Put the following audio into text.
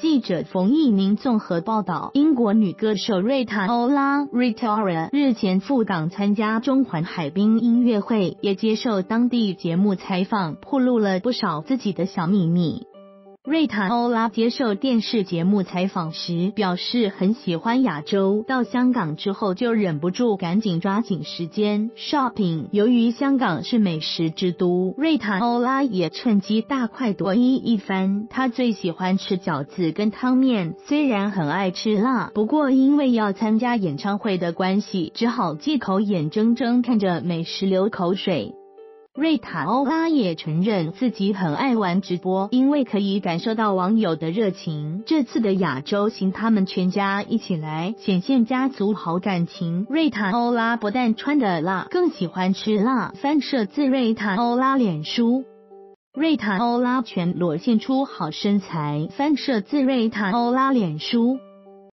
记者冯一宁综合报道，英国女歌手瑞塔·欧拉 （Rita） 日前赴港参加中环海滨音乐会，也接受当地节目采访，暴露了不少自己的小秘密。瑞塔·欧拉接受电视节目采访时表示，很喜欢亚洲。到香港之后，就忍不住赶紧抓紧时间 shopping。由于香港是美食之都，瑞塔·欧拉也趁机大快朵颐一番。他最喜欢吃饺子跟汤面，虽然很爱吃辣，不过因为要参加演唱会的关系，只好忌口，眼睁睁看着美食流口水。瑞塔·欧拉也承认自己很爱玩直播，因为可以感受到网友的热情。这次的亚洲行，他们全家一起来，显现家族好感情。瑞塔·欧拉不但穿的辣，更喜欢吃辣。翻摄自瑞塔·欧拉脸书，瑞塔·欧拉全裸现出好身材。翻摄自瑞塔·欧拉脸书。